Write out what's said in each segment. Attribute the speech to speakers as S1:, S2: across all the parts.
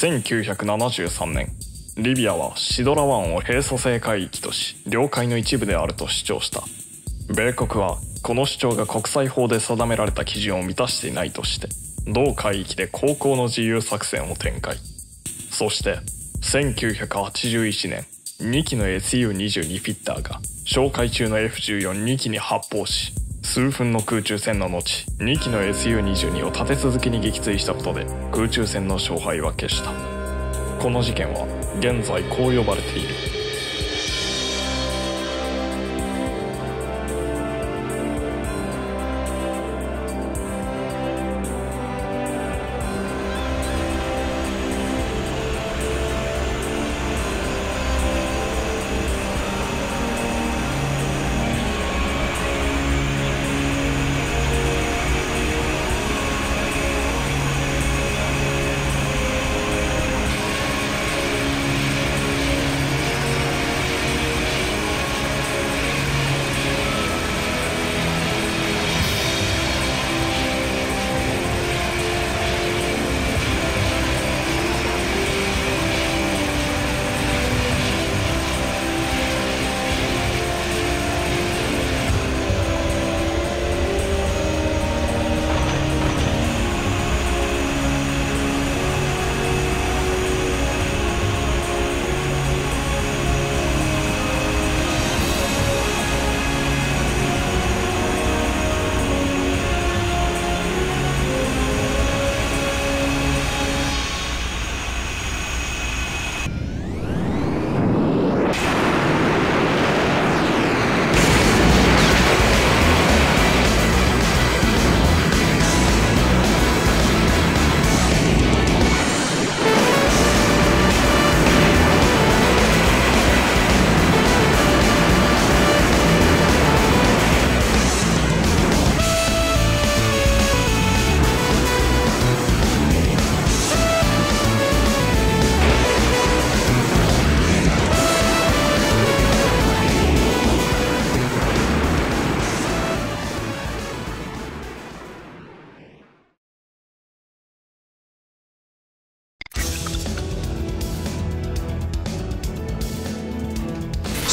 S1: 1973年リビアはシドラ湾を閉鎖制海域とし領海の一部であると主張した。米国はこの主張が国際法で定められた基準を満たしていないとして同海域で航行の自由作戦を展開。そして1981年2機の SU-22 フィッターが哨戒中の F14-2 機に発砲し数分の空中戦の後2機の SU-22 を立て続けに撃墜したことで空中戦の勝敗は決した。この事件は現在こう呼ばれている。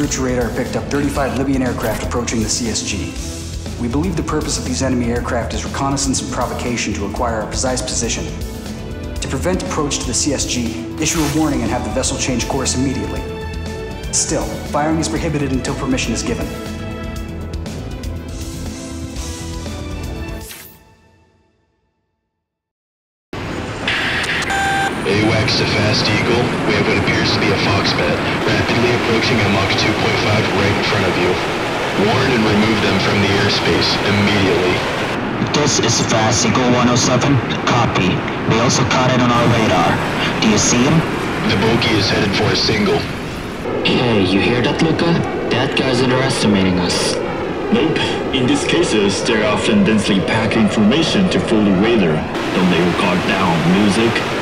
S2: Search radar picked up 35 Libyan aircraft approaching the CSG. We believe the purpose of these enemy aircraft is reconnaissance and provocation to acquire a precise position. To prevent approach to the CSG, issue a warning and have the vessel change course immediately. Still, firing is prohibited until permission is given.
S3: AWACS to Fast Eagle. We have what appears to be a Foxbat, rapidly approaching a Mach 2.5 right in front of you. Warn and remove them from the airspace immediately.
S4: This is Fast Eagle 107. Copy. We also caught it on our radar. Do you see him?
S3: The bogey is headed for a single.
S5: Hey, you hear that, Luca? That guy's underestimating us.
S6: Nope. In these cases, uh, they're often densely packed information to fool the radar. Don't they guard down music?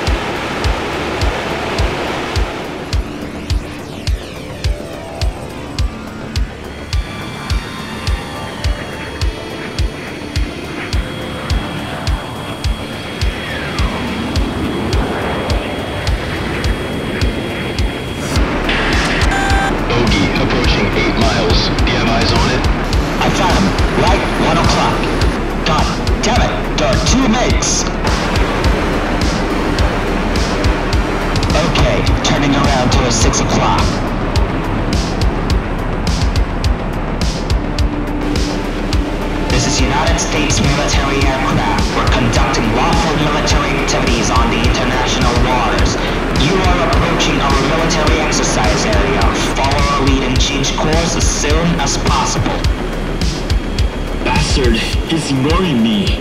S6: He's ignoring me.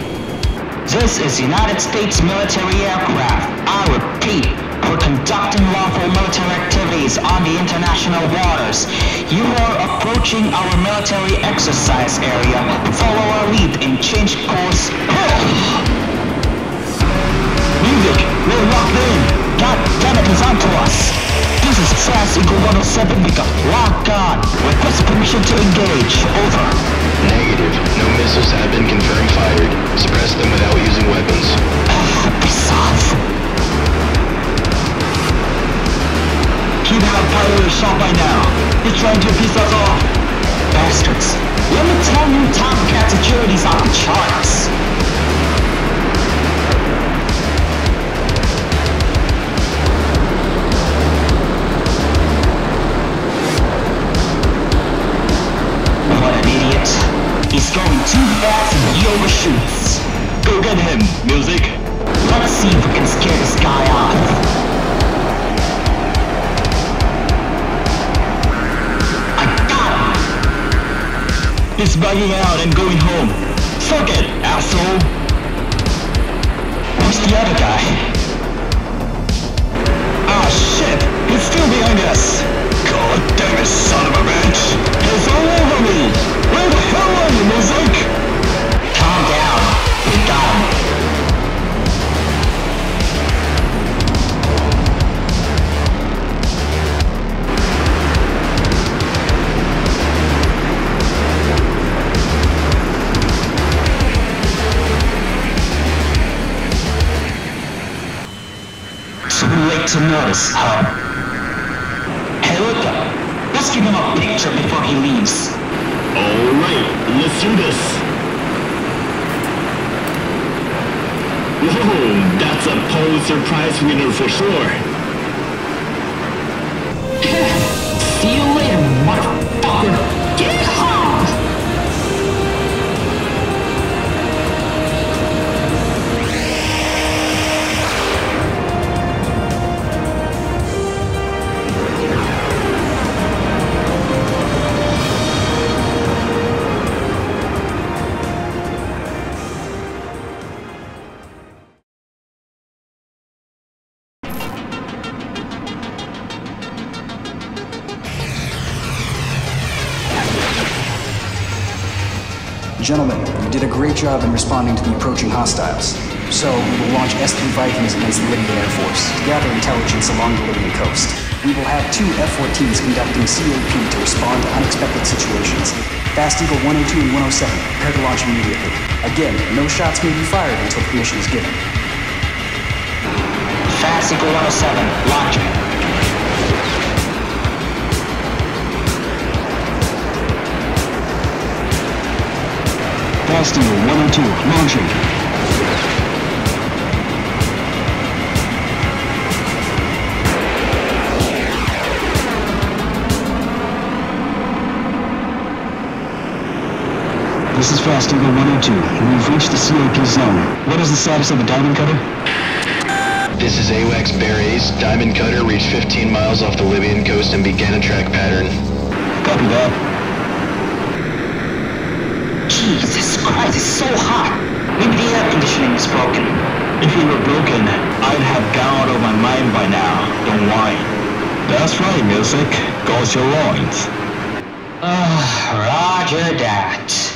S4: This is United States military aircraft. I repeat, we're conducting lawful military activities on the international waters. You are approaching our military exercise area. Follow our lead and change course. Music, we're locked in. God damn it, he's onto us. This is Fast Eagle 107. We got locked on. Request permission to engage. Over.
S3: Negative. No missiles have been confirmed fired. Suppress them without using weapons.
S4: Piss off. have piloted a shot by now. He's trying to piss us off. Bastards. Let me tell you, Tomcat security's off the charts. He's going too fast and he overshoots.
S6: Go get him, music.
S4: Let's see if we can scare this guy off. I got him!
S6: He's bugging out and going home. Fuck it, asshole.
S4: Where's the other guy? To notice, look up. Let's give him a picture before he leaves.
S6: Alright, let's do this. Whoa, that's a Pulitzer Prize winner for sure.
S2: Gentlemen, you did a great job in responding to the approaching hostiles. So, we will launch S-3 Vikings against the Libyan Air Force to gather intelligence along the Libyan coast. We will have two F-14s conducting CAP to respond to unexpected situations. Fast Eagle 102 and 107, prepare to launch immediately. Again, no shots may be fired until permission is given.
S4: Fast Eagle 107, launching.
S2: Fast Eagle 102, launching. This is Fast Eagle 102. We've reached the CAP zone. What is the status of the Diamond Cutter?
S3: This is AWACS Bear Ace. Diamond Cutter reached 15 miles off the Libyan coast and began a track pattern.
S2: Copy that.
S4: Jesus Christ, it's so hot. Maybe the air conditioning is broken.
S6: If it were broken, I'd have gone out of my mind by now. Don't whine. That's right, music. Goes your loins.
S4: Ah, roger that.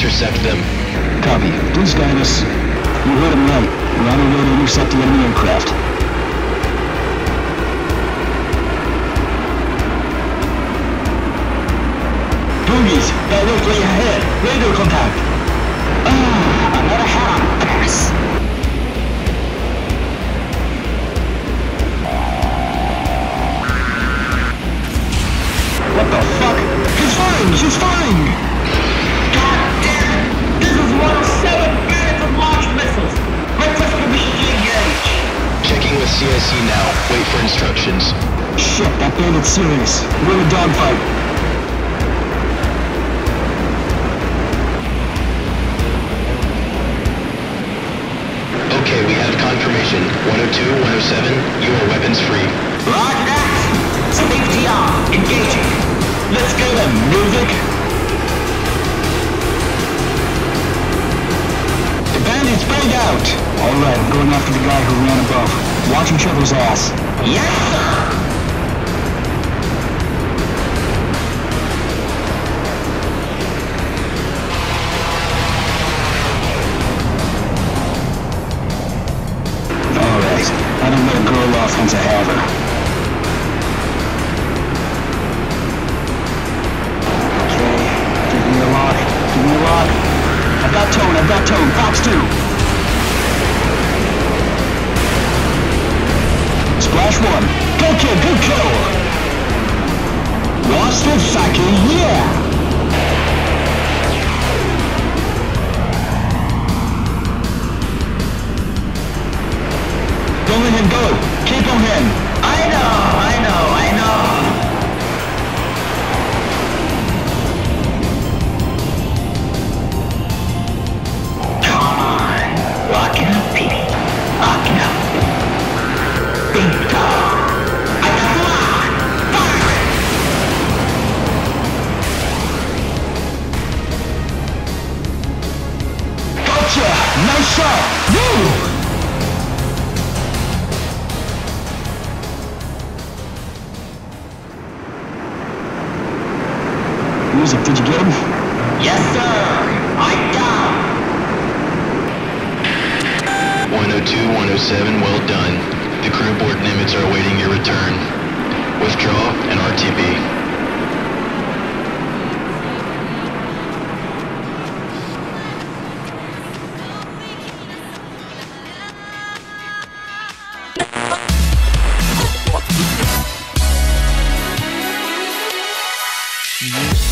S3: Intercept them.
S2: Copy. Please guide us. You heard him right. We're on our way to intercept the enemy aircraft.
S6: Boogies, directly ahead. Radar contact.
S4: Ah, another head on pass.
S6: What the fuck? He's fine! He's fine!
S3: CIC now. Wait for instructions.
S2: Shit, that bandit's serious. We're in a dogfight.
S3: Okay, we have confirmation. 102, 107, you are weapons free.
S7: Rock that! Safety on! Engaging! Let's go to music!
S4: It's find out!
S8: Alright, I'm going after the guy who ran above. Watch each other's ass.
S7: Yes, sir!
S8: Alright, I don't let a girl off once I have her.
S4: Swift Saki,
S3: 7, well done. The crew board Nimitz are awaiting your return. Withdraw and RTB. Yes.